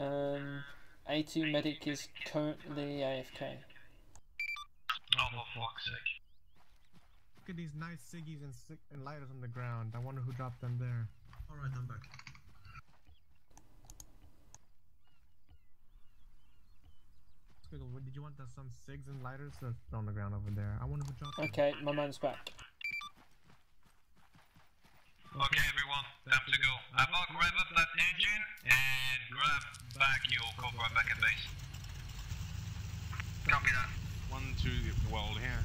Um, A2 medic is currently AFK. Oh, for fuck's sake. Look at these nice ciggies and, cig- and lighters on the ground. I wonder who dropped them there. Alright, I'm back. Squiggle, did you want the, some cigs and lighters that's on the ground over there? I wonder who dropped them. Okay, my man's back. Okay, everyone, time to go. About rev up that engine and grab back your Cobra back at base. Copy that. One two, the wall here.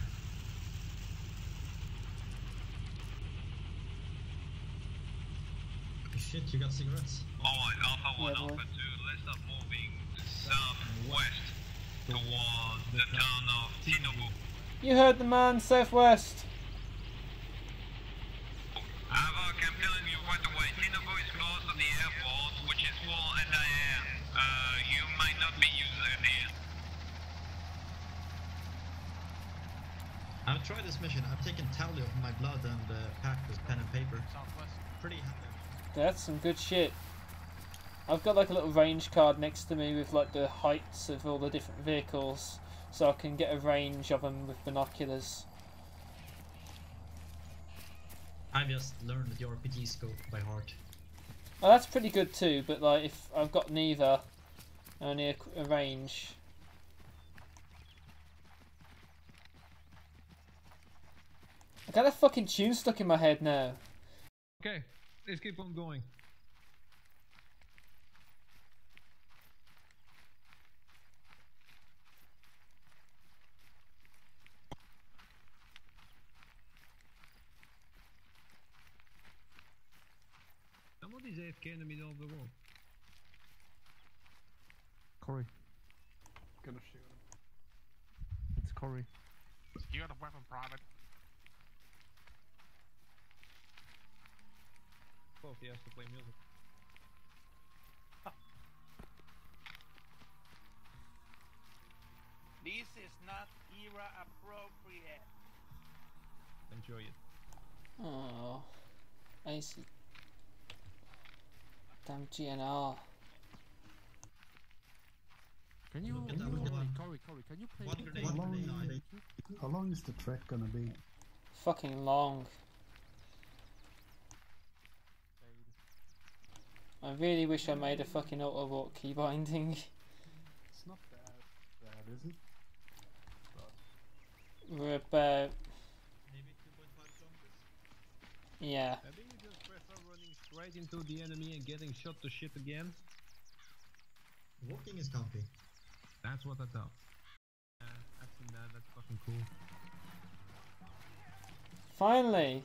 Shit, you got cigarettes? Alright, Alpha 1, Yeah, boy. Alpha 2, let's start moving southwest towards the town of Tinobu. You heard the man, southwest. Good shit. I've got like a little range card next to me with like the heights of all the different vehicles, so I can get a range of them with binoculars. I've just learned the RPG scope by heart. Oh, that's pretty good too. But like, if I've got neither, only a, a range. I got a fucking tune stuck in my head now. Okay, let's keep on going. AFK in the middle of the road. Corey. Gonna shoot him. It's Corey. You got a weapon, private. Oh, he has to play music. This is not era appropriate. Enjoy it. Oh, AC. Damn GNR. Can you, Look at can you one. Corey, Corey, can you play One grenade, game? long, how long is the trek gonna be? Fucking long. I really wish I made a fucking auto walk key binding. It's not bad, bad, is it? We're about Maybe 2.5 kilometers? yeah. I think you just prefer running straight into the enemy and getting shot to shit again. Walking is comfy. That's what I thought. Yeah, I've seen that. That's fucking cool. Finally.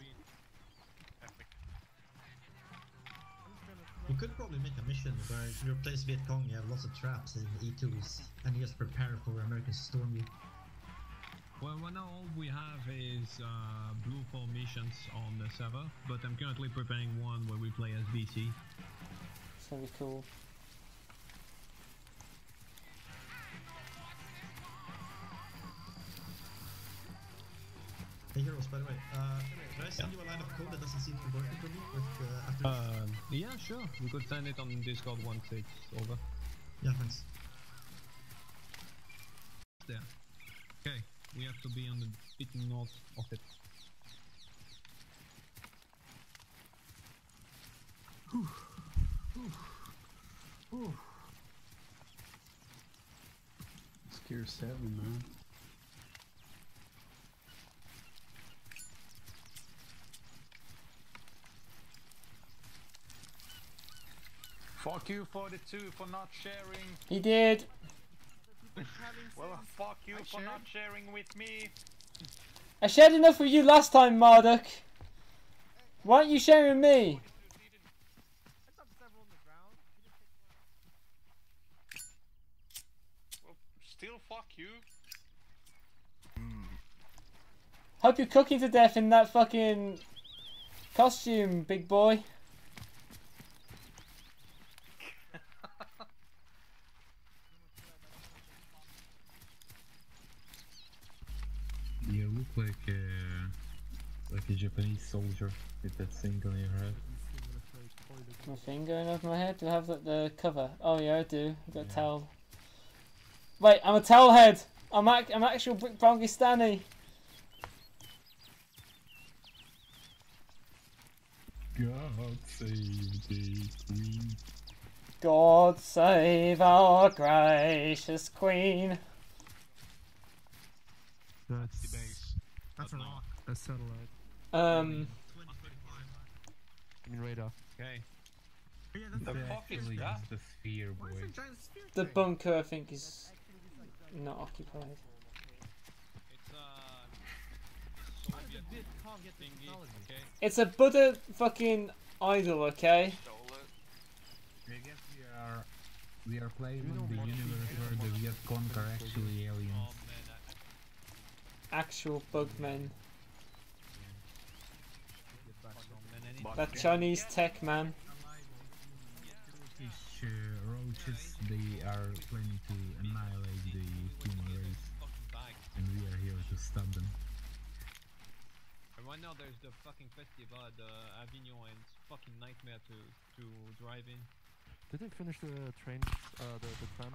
You could probably make a mission where you replace Viet Cong, you have lots of traps and E2s, and you just prepare for Americans to storm you. Well, right now all we have is uh, blue formations on the server, but I'm currently preparing one where we play as VC. It's gonna be cool. Hey heroes, by the way, uh, can I send you a line of code that doesn't seem to be working for me with uh, after Um, yeah, sure. We could send it on Discord once it's over. Yeah, thanks. There. Okay, we have to be on the bit north of it. It's Gear 7, man. Fuck you 42 for not sharing. He did. Well, fuck you for not sharing with me. I shared enough with you last time, Marduk. Why aren't you sharing with me? Well, still fuck you. Hope you're cooking to death in that fucking costume, big boy. You look like a like a Japanese soldier with that thing on your head. My thing going over my head. Do I have the, the cover? Oh yeah, I do. I've got a towel. Wait, I'm a towel head. I'm ac- I'm actual Brick Brongistani. God save the queen. God save our gracious queen. That's The base. That's a rock. A satellite. Um, I mean radar. Okay. Yeah, The the fuck is that? the sphere, boy. is it a giant sphere the bunker I think is not occupied. It's uh Soviet thingy. Okay. It's a Buddha fucking idol, okay? I guess we are we are playing in the universe where the Vietcong are actually aliens. Oh man, I, Actual bugmen. I so many. That Chinese tech man. Turkish uh, roaches, they are planning to annihilate the human race, and we are here to stop them. And right now there's the fucking festival at uh, Avignon and it's fucking nightmare to to drive in. Did they finish the train? Uh, the the tram.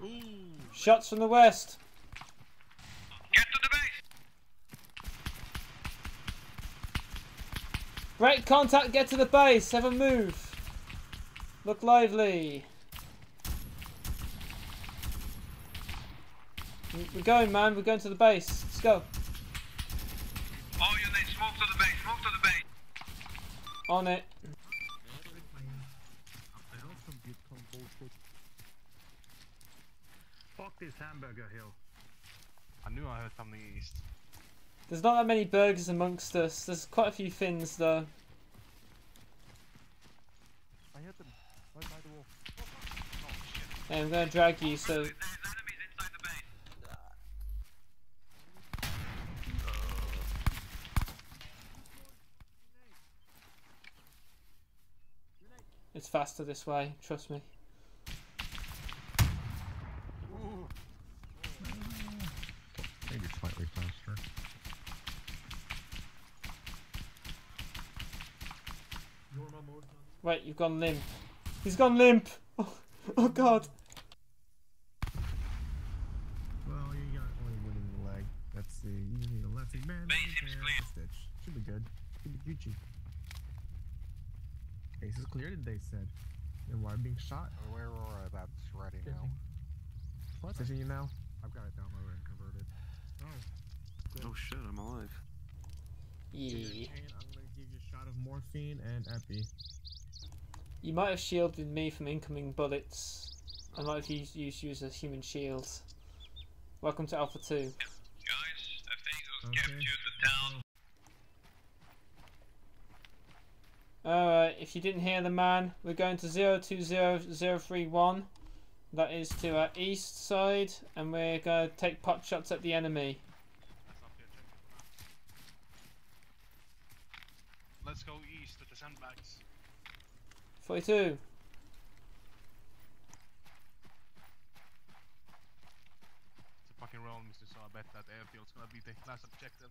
Shots from the west. Get to the base! Break contact, get to the base, have a move. Look lively. We're going, man, we're going to the base. Let's go. Oh, All units, move to the base, move to the base! On it. Fuck this hamburger hill. I knew I heard something east. There's not that many burgers amongst us. There's quite a few Finns, though. I hit them. Right by the wall. Yeah, I'm going to drag you, so... There's enemies inside the base. It's faster this way, trust me. Maybe slightly faster. Wait, you've gone limp. He's gone limp! Oh, oh god. Well, you got only wooden leg. Let's see. You need a lefty band. Base clear. Stitch. Should be good. Should be Gucci. Base is cleared, they said. And why being shot? Where are that's ready now? What? Stitching you now? I've got it downloaded and converted. Oh. Oh shit, I'm alive. Yeah. And I'm gonna give you a shot of morphine and epi. You might have shielded me from incoming bullets. I might have used, used you as a human shield. Welcome to Alpha 2. Guys, I think we've Okay. captured the town. Alright, if you didn't hear the man, we're going to 020031. That is to our east side, and we're going to take pot shots at the enemy. Let's go east to the sandbags. 42. It's a fucking wrong, Mr. So I bet that airfield's gonna be the last objective.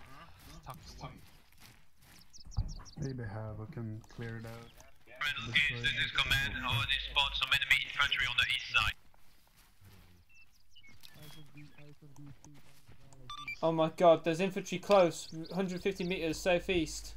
Uh-huh. It's tough to win. Maybe have, I can clear it out. Randall Gates, this is command. I already spot some enemy infantry on the east side. Oh my god, there's infantry close. 150 meters southeast.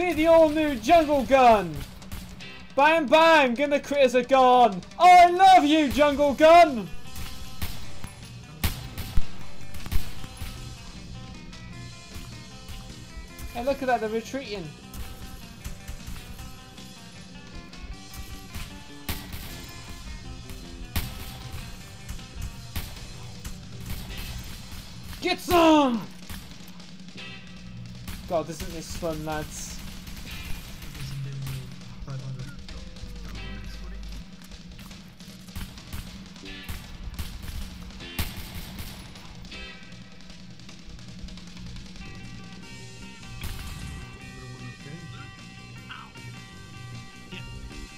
See the all-new Jungle Gun! Bam bam! Give the critters are gone! I love you, Jungle Gun! Hey, look at that, they're retreating. Get some! God, this isn't this fun, lads.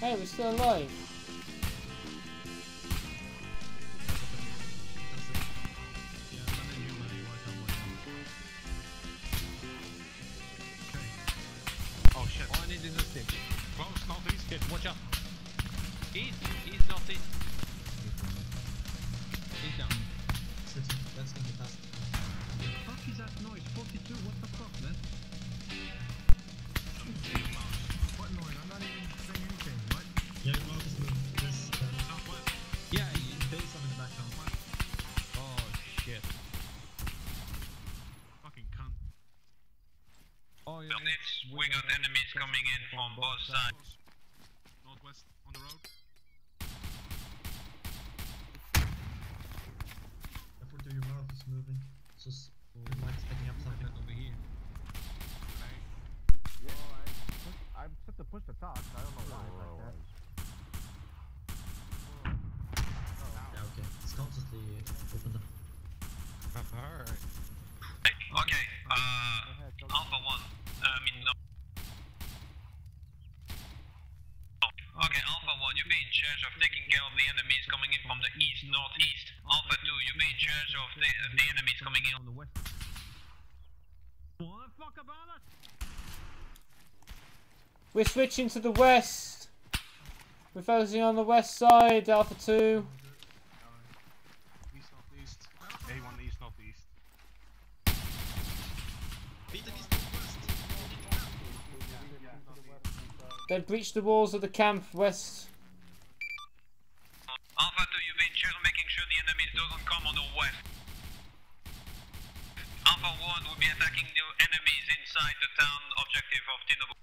Hey, we're still alive. Oh, yeah. Units, we got enemies coming in from both sides. Northwest on the road. Effort to your mouth is moving. So s- your mic's picking up something. over here. Yeah, I, push, I set to push the talk. I don't know why. Like that. Yeah, okay. It's constantly opened up. Alright. Okay, uh, Alpha 1, uh, I mean. Okay, Alpha 1, you be in charge of taking care of the enemies coming in from the east, northeast. Alpha 2, you be in charge of the, the enemies coming in On the west. Motherfuck about it! We're switching to the west. We're focusing on the west side, Alpha 2. They've breached the walls of the camp west. Alpha 2, you be in charge making sure the enemies doesn't come on the west. Alpha 1 will be attacking the enemies inside the town objective of Tinobu.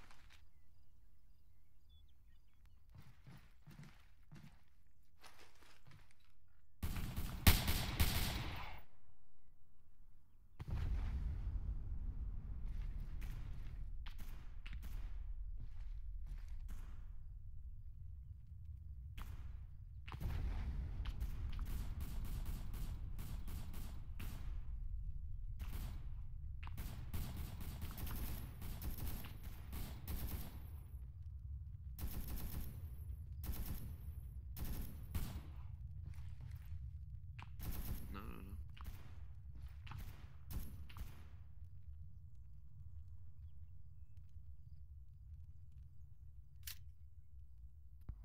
No, no, no.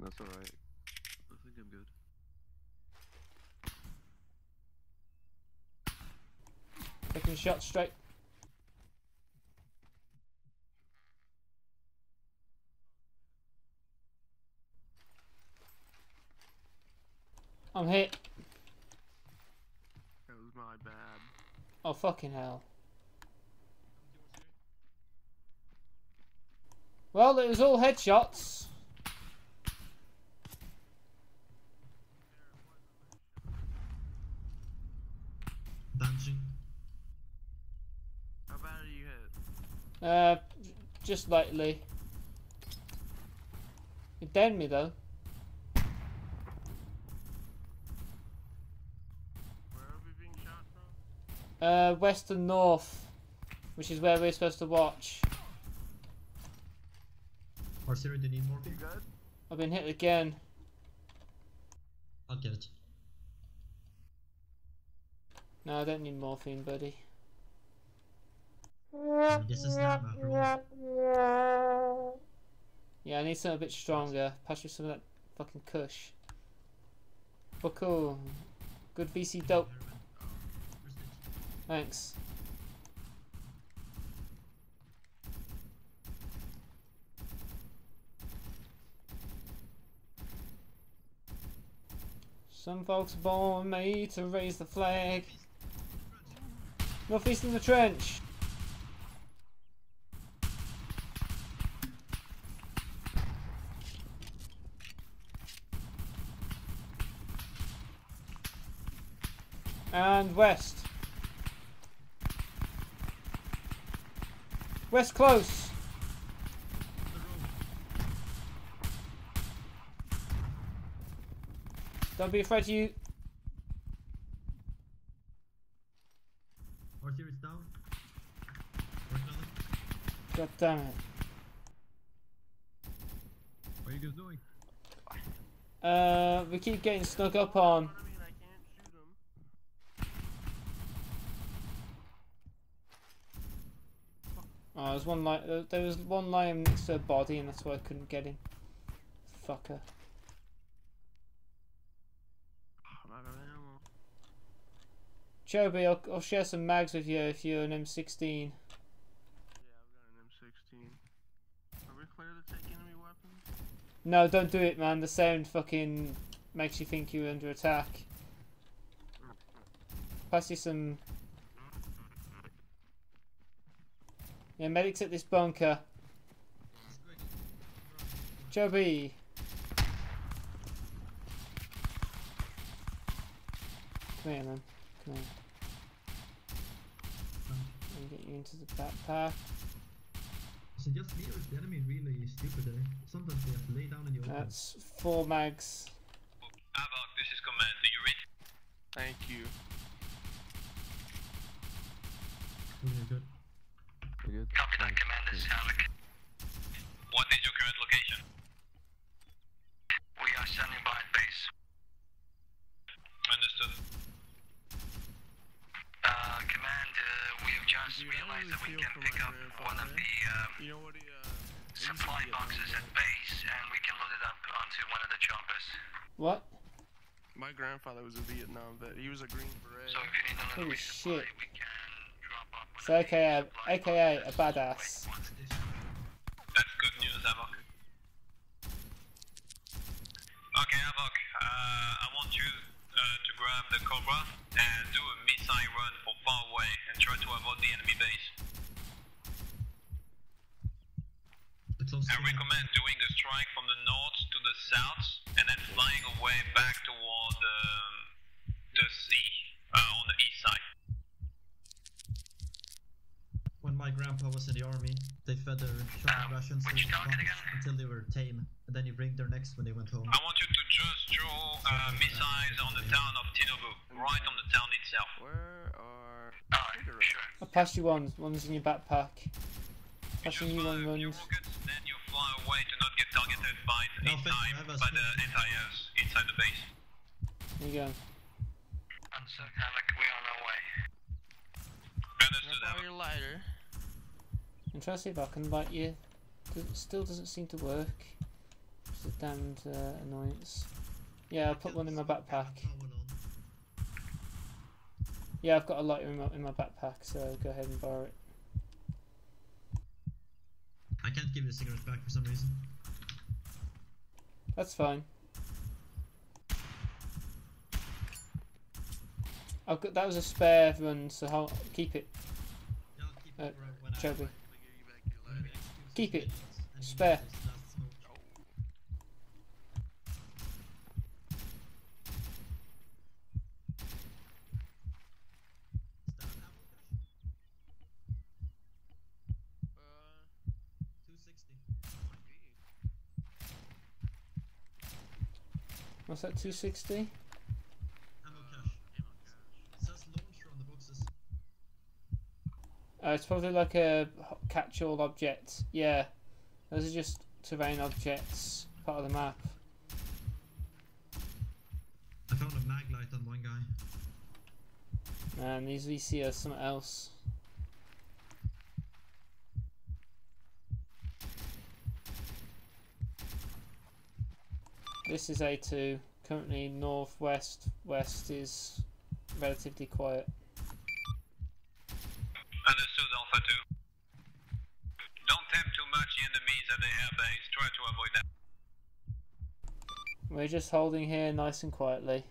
That's alright. I think I'm good. Taking shots straight. I'm hit. That was my bad. Oh fucking hell. Well, it was all headshots. Bunching. How bad are you hit? Uh, just lightly. It downed me though. Where are we being shot from? Uh, west and north, which is where we're supposed to watch. Arcieri, do you need more? You good? I've been hit again. I'll get it. No, I don't need morphine, buddy. This is not all. Yeah, I need something a bit stronger. Pass me some of that fucking kush. But cool. Good VC dope. Thanks. Some folks born made to raise the flag. Northeast in the trench. Northwest. West close. Don't be afraid to you. Down. Working on it. God damn it. What are you guys doing? Uh, we keep getting snuck up on. There's one li- there- there was one lying next to a body, and that's why I couldn't get him. Fucker. Chobi, I'll, I'll share some mags with you if you're an M16. Are we clear to take enemy weapons? No, don't do it, man. The sound fucking makes you think you're under attack. Mm-hmm. Pass you some. Yeah, medics at this bunker. Joby. Come here, man. Come here. Let me get you into the backpack. Is it just me or is the enemy really stupid there? Sometimes they have to lay down in the open. That's four mags. Avok, this is command. Do you read? Thank you. Really good. Good. Copy that, command. This is Halleck. What is your current location? We are standing by at base. Understood. Uh, command, uh, we have just realized that we can pick up one of the um, You know what he, uh, supply boxes at base and we can load it up onto one of the choppers. What? my grandfather was a Vietnam vet. He was a Green Beret. So if you need another Holy resupply, shit. we can drop off one So AKA, AKA a badass. That's good news, Avok. Okay, Avok, uh, I want you uh, to grab the Cobra and do a missile run from far away and try to avoid the enemy base. I recommend doing a strike from the north to the south and then flying away back toward um, the sea uh, on the east side. When my grandpa was in the army, they fed their shotgun rations to the target zombies until they were tame, and then you bring their next when they went home. I want you to just draw uh, missiles on the town of Tinobu, right on the town itself. Where are Alright, sure. I'll pass you one. One's in your backpack. You Passing just you one a few runs. rockets, then you fly away to not get targeted by No, in thank you, time I have a by the split. anti-airs inside the base. There you go. Understood, Alec, we on our way. Understood, Grandpa, Alec. your lighter. I'm trying to see if I can light you. It still doesn't seem to work. It's a damned uh, annoyance. Yeah, I'll put one in my backpack. Yeah, I've got a lighter in my, in my backpack, so go ahead and borrow it. I can't give you the cigarettes back for some reason. That's fine. I've got, that was a spare run, so hold, keep it. Yeah, I'll keep it Uh, when I- Joby. Keep it. Spare. this last smoke. Is that an ammo cache? 260. might be. What's that, 260? Ammo cache. It says launcher on the boxes. Uh, it's probably like a catch-all objects. Yeah, those are just terrain objects, part of the map. I found a mag light on one guy. And these VC are something else. This is A2. Currently northwest west is relatively quiet. We're just holding here nice and quietly.